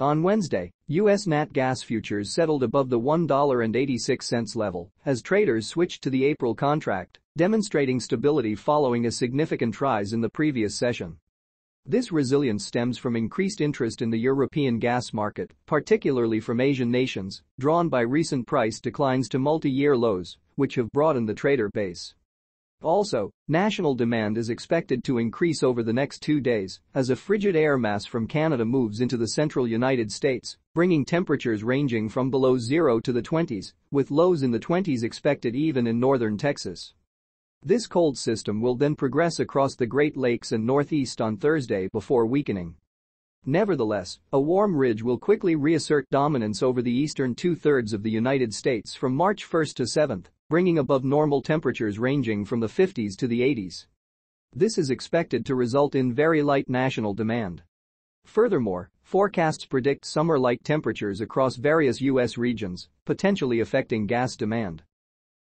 On Wednesday, U.S. nat gas futures settled above the $1.86 level as traders switched to the April contract, demonstrating stability following a significant rise in the previous session. This resilience stems from increased interest in the European gas market, particularly from Asian nations, drawn by recent price declines to multi-year lows, which have broadened the trader base. Also, national demand is expected to increase over the next two days as a frigid air mass from Canada moves into the central United States, bringing temperatures ranging from below zero to the 20s, with lows in the 20s expected even in northern Texas. This cold system will then progress across the Great Lakes and Northeast on Thursday before weakening. Nevertheless, a warm ridge will quickly reassert dominance over the eastern two-thirds of the United States from March 1 to 7, bringing above normal temperatures ranging from the 50s to the 80s. This is expected to result in very light national demand. Furthermore, forecasts predict summer-like temperatures across various U.S. regions, potentially affecting gas demand.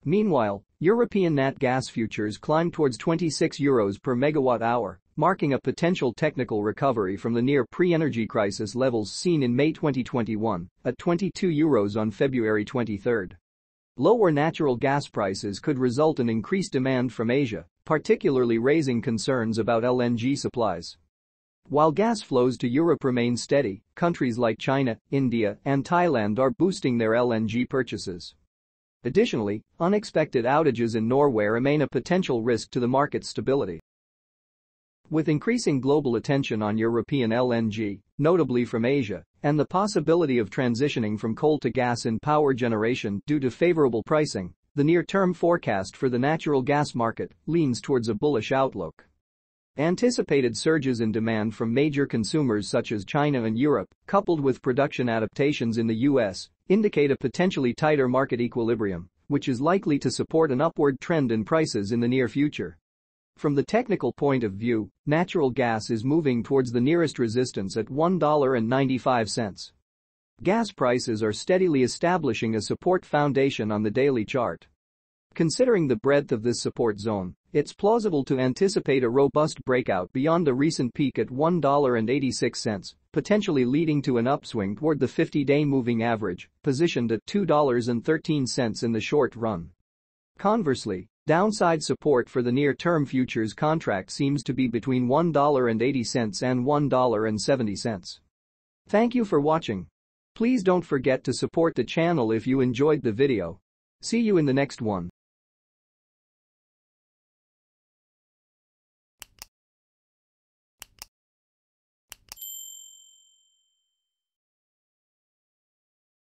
Meanwhile, European nat gas futures climbed towards 26 euros per megawatt hour, marking a potential technical recovery from the near pre-energy crisis levels seen in May 2021 at 22 euros on February 23. Lower natural gas prices could result in increased demand from Asia, particularly raising concerns about LNG supplies. While gas flows to Europe remain steady, countries like China, India, and Thailand are boosting their LNG purchases. Additionally, unexpected outages in Norway remain a potential risk to the market stability. With increasing global attention on European LNG, notably from Asia, and the possibility of transitioning from coal to gas in power generation due to favorable pricing, the near-term forecast for the natural gas market leans towards a bullish outlook. Anticipated surges in demand from major consumers such as China and Europe, coupled with production adaptations in the US, indicate a potentially tighter market equilibrium, which is likely to support an upward trend in prices in the near future. From the technical point of view, natural gas is moving towards the nearest resistance at $1.95. Gas prices are steadily establishing a support foundation on the daily chart. Considering the breadth of this support zone, it's plausible to anticipate a robust breakout beyond the recent peak at $1.86, potentially leading to an upswing toward the 50-day moving average, positioned at $2.13 in the short run. Conversely, Downside support for the near-term futures contract seems to be between $1.80 and $1.70. Thank you for watching. Please don't forget to support the channel if you enjoyed the video. See you in the next one.